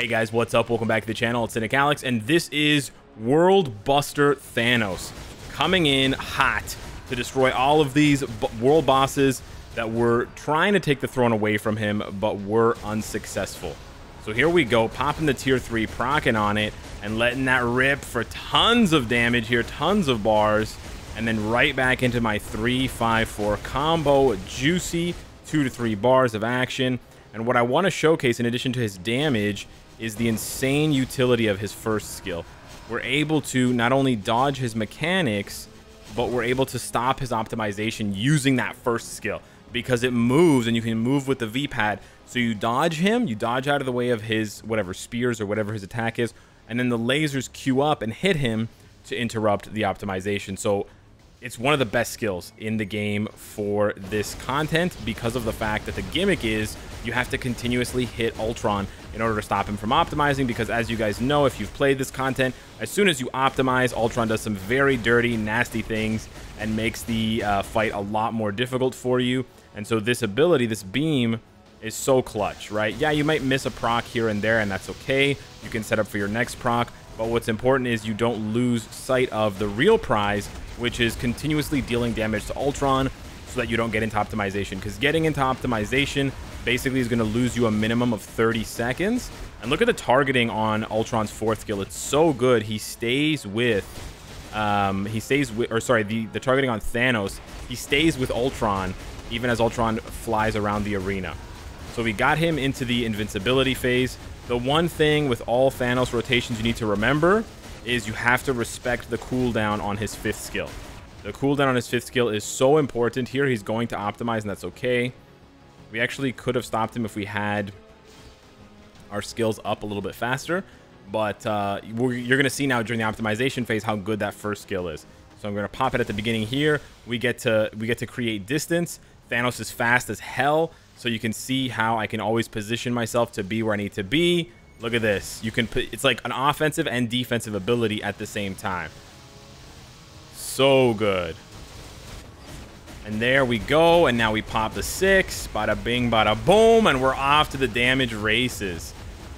Hey guys, what's up? Welcome back to the channel. It's Cynicalex, and this is World Buster Thanos coming in hot to destroy all of these world bosses that were trying to take the throne away from him, but were unsuccessful. So here we go, popping the tier 3, procking on it, and letting that rip for tons of damage here, tons of bars, and then right back into my 3-5-4 combo, juicy 2 to 3 bars of action. And what I want to showcase, in addition to his damage, is the insane utility of his first skill. We're able to not only dodge his mechanics, but we're able to stop his optimization using that first skill because it moves and you can move with the V-pad. So you dodge him, you dodge out of the way of his whatever spears or whatever his attack is, and then the lasers queue up and hit him to interrupt the optimization. So it's one of the best skills in the game for this content because of the fact that the gimmick is you have to continuously hit Ultron in order to stop him from optimizing because as you guys know if you've played this content as soon as you optimize Ultron does some very dirty nasty things and makes the uh, fight a lot more difficult for you. And so this ability this beam is so clutch right? Yeah you might miss a proc here and there and that's okay. You can set up for your next proc but what's important is you don't lose sight of the real prize which is continuously dealing damage to Ultron so that you don't get into optimization because getting into optimization basically is going to lose you a minimum of 30 seconds. And look at the targeting on Ultron's fourth skill. It's so good. He stays with, um, he stays with, or sorry, the, the targeting on Thanos, he stays with Ultron even as Ultron flies around the arena. So we got him into the invincibility phase. The one thing with all Thanos rotations you need to remember is you have to respect the cooldown on his fifth skill. The cooldown on his fifth skill is so important here. He's going to optimize, and that's okay. We actually could have stopped him if we had our skills up a little bit faster. But uh, you're going to see now during the optimization phase how good that first skill is. So I'm going to pop it at the beginning here. We get to we get to create distance. Thanos is fast as hell. So you can see how I can always position myself to be where I need to be. Look at this. You can put it's like an offensive and defensive ability at the same time. So good. And there we go. And now we pop the six. Bada bing, bada boom. And we're off to the damage races.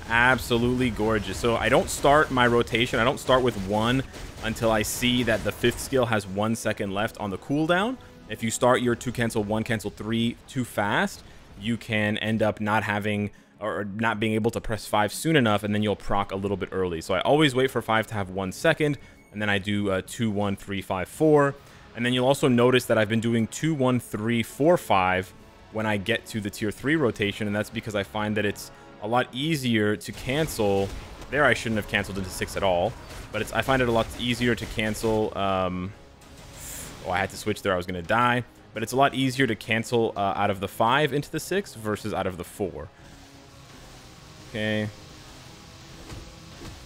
Absolutely gorgeous. So I don't start my rotation. I don't start with one until I see that the fifth skill has one second left on the cooldown. If you start your two cancel, one cancel, three too fast, you can end up not having or not being able to press five soon enough, and then you'll proc a little bit early. So I always wait for five to have one second, and then I do uh, two, one, three, five, four. And then you'll also notice that I've been doing 2, 1, 3, 4, 5 when I get to the tier 3 rotation, and that's because I find that it's a lot easier to cancel. There I shouldn't have canceled into 6 at all, but it's I find it a lot easier to cancel. Um, oh, I had to switch there. I was going to die. But it's a lot easier to cancel uh, out of the 5 into the 6 versus out of the 4. Okay.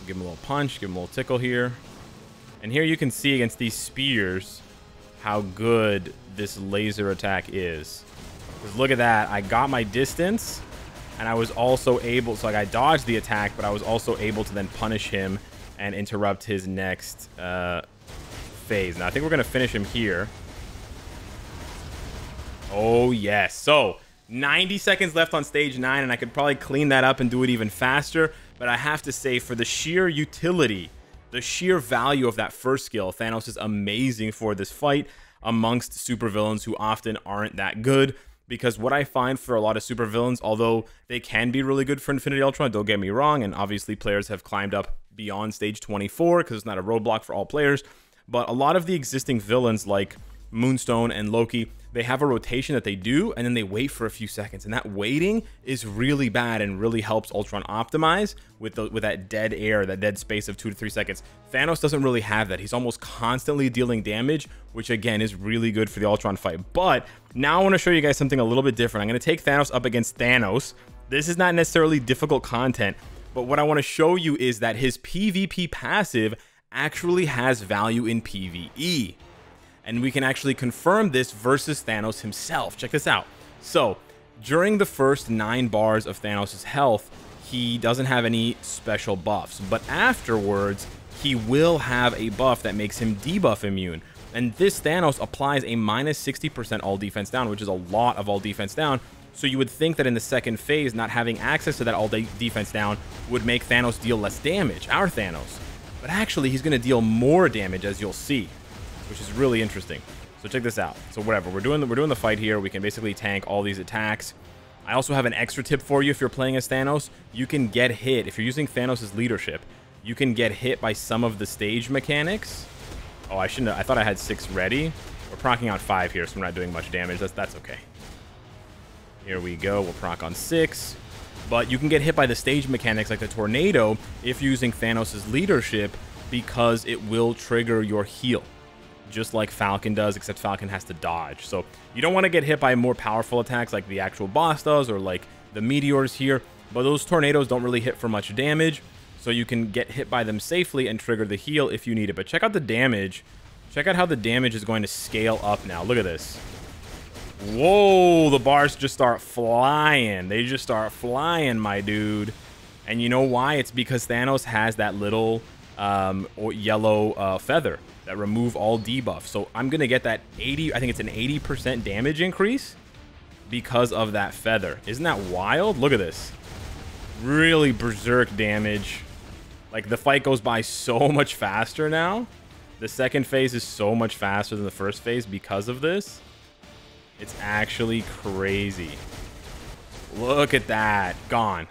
Give him a little punch, give him a little tickle here. And here you can see against these spears, how good this laser attack is. Because look at that. I got my distance, and I was also able... So, like, I dodged the attack, but I was also able to then punish him and interrupt his next uh, phase. Now, I think we're going to finish him here. Oh, yes. So, 90 seconds left on stage 9, and I could probably clean that up and do it even faster. But I have to say, for the sheer utility the sheer value of that first skill, Thanos is amazing for this fight amongst supervillains who often aren't that good. Because what I find for a lot of supervillains, although they can be really good for Infinity Ultron, don't get me wrong, and obviously players have climbed up beyond stage 24 because it's not a roadblock for all players, but a lot of the existing villains like Moonstone and Loki, they have a rotation that they do and then they wait for a few seconds. And that waiting is really bad and really helps Ultron optimize with the with that dead air, that dead space of two to three seconds. Thanos doesn't really have that. He's almost constantly dealing damage, which again is really good for the Ultron fight. But now I want to show you guys something a little bit different. I'm going to take Thanos up against Thanos. This is not necessarily difficult content, but what I want to show you is that his PvP passive actually has value in PvE and we can actually confirm this versus Thanos himself. Check this out. So, during the first nine bars of Thanos' health, he doesn't have any special buffs, but afterwards, he will have a buff that makes him debuff immune. And this Thanos applies a minus 60% all defense down, which is a lot of all defense down. So you would think that in the second phase, not having access to that all defense down would make Thanos deal less damage, our Thanos. But actually, he's going to deal more damage, as you'll see, which is really interesting. So check this out. So whatever, we're doing the, we're doing the fight here. We can basically tank all these attacks. I also have an extra tip for you if you're playing as Thanos. You can get hit. If you're using Thanos' leadership, you can get hit by some of the stage mechanics. Oh, I shouldn't have, I thought I had six ready. We're procking on five here, so we're not doing much damage. That's, that's okay. Here we go. We'll proc on six. But you can get hit by the stage mechanics like the tornado if using Thanos' leadership because it will trigger your heal. Just like Falcon does, except Falcon has to dodge. So you don't want to get hit by more powerful attacks like the actual boss does or like the meteors here. But those tornadoes don't really hit for much damage. So you can get hit by them safely and trigger the heal if you need it. But check out the damage. Check out how the damage is going to scale up now. Look at this. Whoa, the bars just start flying. They just start flying, my dude. And you know why? It's because Thanos has that little um, yellow uh, feather that remove all debuff. So I'm going to get that 80, I think it's an 80% damage increase because of that feather. Isn't that wild? Look at this. Really berserk damage. Like the fight goes by so much faster now. The second phase is so much faster than the first phase because of this. It's actually crazy. Look at that. Gone.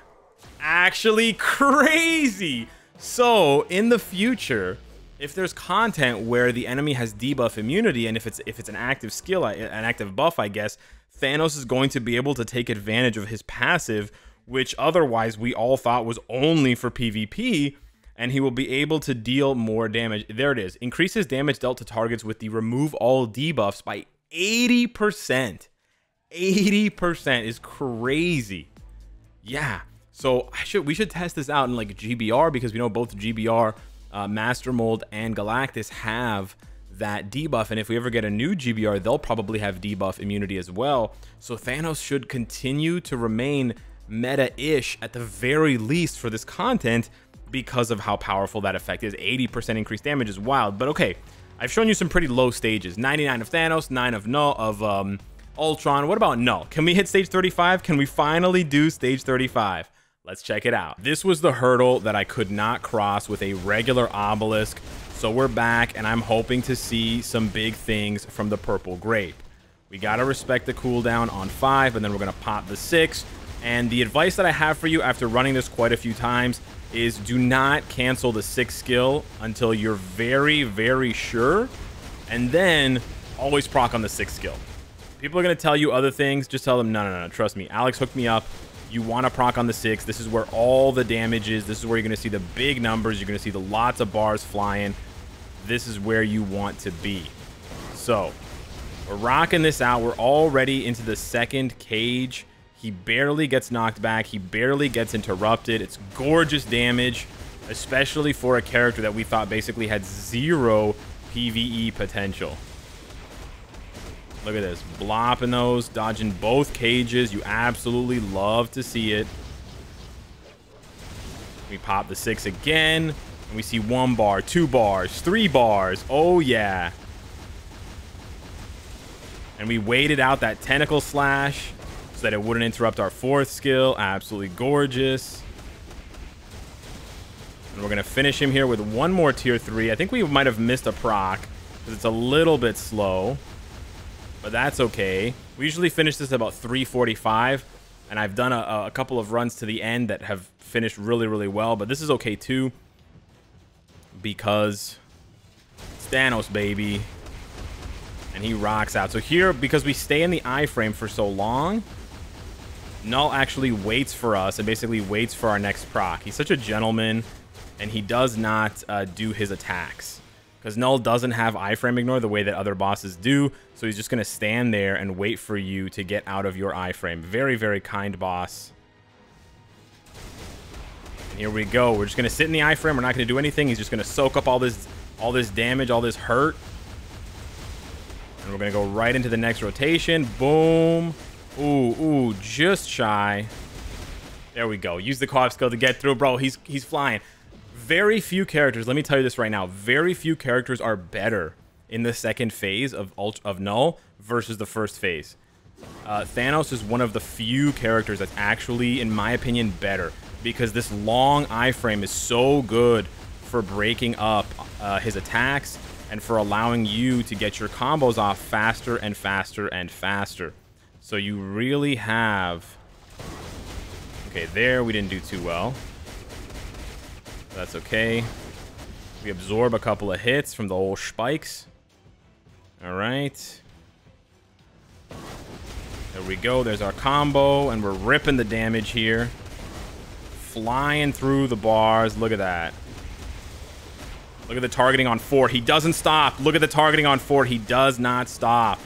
Actually crazy. So, in the future, if there's content where the enemy has debuff immunity, and if it's if it's an active skill, an active buff, I guess, Thanos is going to be able to take advantage of his passive, which otherwise we all thought was only for PvP, and he will be able to deal more damage. There it is. Increases damage dealt to targets with the remove all debuffs by 80%. 80% is crazy. Yeah. So I should we should test this out in like GBR because we know both GBR, uh, Master Mold, and Galactus have that debuff. And if we ever get a new GBR, they'll probably have debuff immunity as well. So Thanos should continue to remain meta-ish at the very least for this content because of how powerful that effect is. 80% increased damage is wild. But okay, I've shown you some pretty low stages. 99 of Thanos, 9 of Null, of um, Ultron. What about Null? Can we hit stage 35? Can we finally do stage 35? Let's check it out. This was the hurdle that I could not cross with a regular obelisk. So we're back, and I'm hoping to see some big things from the Purple Grape. We got to respect the cooldown on 5, and then we're going to pop the 6. And the advice that I have for you after running this quite a few times is do not cancel the sixth skill until you're very, very sure. And then always proc on the sixth skill. People are going to tell you other things. Just tell them, no, no, no, trust me. Alex hooked me up. You want to proc on the six. This is where all the damage is. This is where you're going to see the big numbers. You're going to see the lots of bars flying. This is where you want to be. So, we're rocking this out. We're already into the second cage. He barely gets knocked back. He barely gets interrupted. It's gorgeous damage, especially for a character that we thought basically had zero PvE potential. Look at this. Blopping those, dodging both cages. You absolutely love to see it. We pop the six again. And we see one bar, two bars, three bars. Oh, yeah. And we waited out that tentacle slash so that it wouldn't interrupt our fourth skill. Absolutely gorgeous. And we're going to finish him here with one more tier 3. I think we might have missed a proc because it's a little bit slow. But that's okay. We usually finish this about 345. And I've done a, a couple of runs to the end that have finished really, really well. But this is okay too. Because it's Thanos, baby. And he rocks out. So here, because we stay in the iframe for so long, Null actually waits for us and basically waits for our next proc. He's such a gentleman, and he does not uh, do his attacks. Because Null doesn't have iframe ignore the way that other bosses do, so he's just going to stand there and wait for you to get out of your iframe. Very, very kind boss. And here we go. We're just going to sit in the iframe. We're not going to do anything. He's just going to soak up all this, all this damage, all this hurt. And we're going to go right into the next rotation. Boom. Ooh, ooh, just shy. There we go. Use the co-op skill to get through, bro. He's he's flying. Very few characters, let me tell you this right now, very few characters are better in the second phase of Ult of Null versus the first phase. uh, Thanos is one of the few characters that's actually, in my opinion, better because this long iframe is so good for breaking up uh, his attacks and for allowing you to get your combos off faster and faster and faster. So you really have... Okay, there we didn't do too well. That's okay. We absorb a couple of hits from the old spikes. Alright. There we go. There's our combo, and we're ripping the damage here. Flying through the bars. Look at that. Look at the targeting on Fort. He doesn't stop. Look at the targeting on Fort. He does not stop.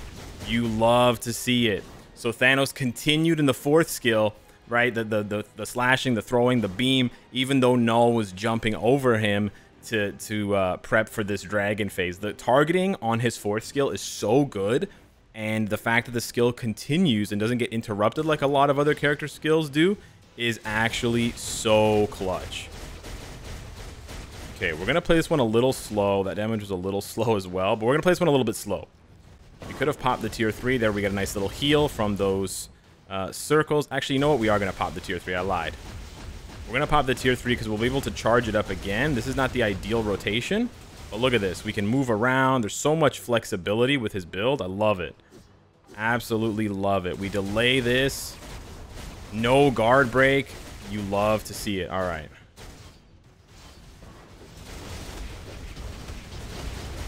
You love to see it. So Thanos continued in the fourth skill, right? The, the, the, the slashing, the throwing, the beam, even though Null was jumping over him to, to uh, prep for this dragon phase. The targeting on his fourth skill is so good. And the fact that the skill continues and doesn't get interrupted like a lot of other character skills do is actually so clutch. Okay, we're going to play this one a little slow. That damage was a little slow as well, but we're going to play this one a little bit slow. We could have popped the tier 3. There we get a nice little heal from those uh, circles. Actually, you know what? We are going to pop the tier 3. I lied. We're going to pop the tier 3 because we'll be able to charge it up again. This is not the ideal rotation, but look at this. We can move around. There's so much flexibility with his build. I love it. Absolutely love it. We delay this. No guard break. You love to see it. All right.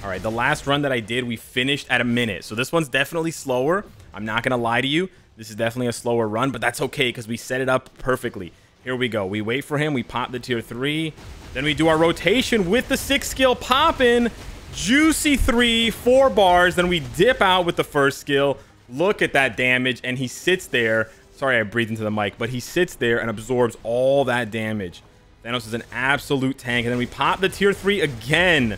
All right, the last run that I did, we finished at a minute. So this one's definitely slower. I'm not going to lie to you. This is definitely a slower run, but that's okay because we set it up perfectly. Here we go. We wait for him. We pop the tier 3. Then we do our rotation with the 6 skill popping. Juicy 3, 4 bars. Then we dip out with the first skill. Look at that damage. And he sits there. Sorry I breathed into the mic, but he sits there and absorbs all that damage. Thanos is an absolute tank. And then we pop the tier 3 again.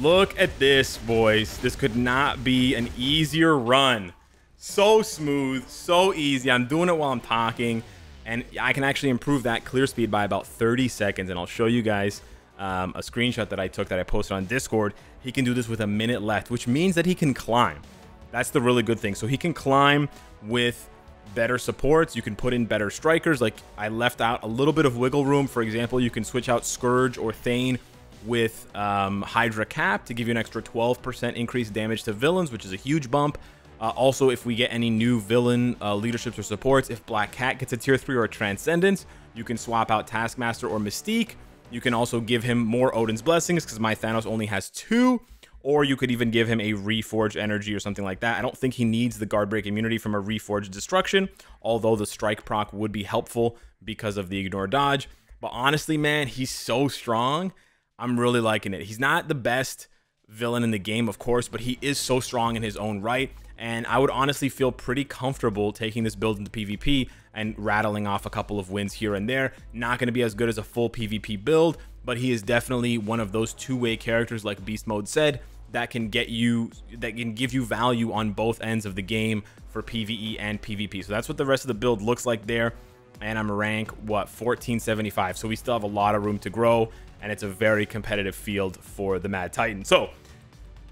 Look at this, boys. This could not be an easier run. So smooth, so easy. I'm doing it while I'm talking, and I can actually improve that clear speed by about 30 seconds, and I'll show you guys um, a screenshot that I took that I posted on Discord. He can do this with a minute left, which means that he can climb. That's the really good thing. So he can climb with better supports. You can put in better strikers. Like I left out a little bit of wiggle room. For example, you can switch out Scourge or Thane with um, Hydra Cap to give you an extra 12% increased damage to villains, which is a huge bump. Uh, also, if we get any new villain uh, leaderships or supports, if Black Cat gets a tier 3 or a Transcendence, you can swap out Taskmaster or Mystique. You can also give him more Odin's Blessings because my Thanos only has two. Or you could even give him a Reforge Energy or something like that. I don't think he needs the Guard Break immunity from a Reforged Destruction, although the Strike proc would be helpful because of the Ignore Dodge. But honestly, man, he's so strong I'm really liking it. He's not the best villain in the game, of course, but he is so strong in his own right. And I would honestly feel pretty comfortable taking this build into PvP and rattling off a couple of wins here and there. Not going to be as good as a full PvP build, but he is definitely one of those two-way characters, like Beast Mode said, that can get you, that can give you value on both ends of the game for PvE and PvP. So that's what the rest of the build looks like there. And I'm rank, what, 1475. So we still have a lot of room to grow and it's a very competitive field for the Mad Titan. So,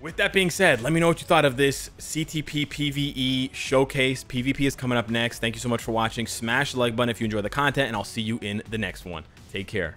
with that being said, let me know what you thought of this CTP PvE showcase. PvP is coming up next. Thank you so much for watching. Smash the like button if you enjoy the content, and I'll see you in the next one. Take care.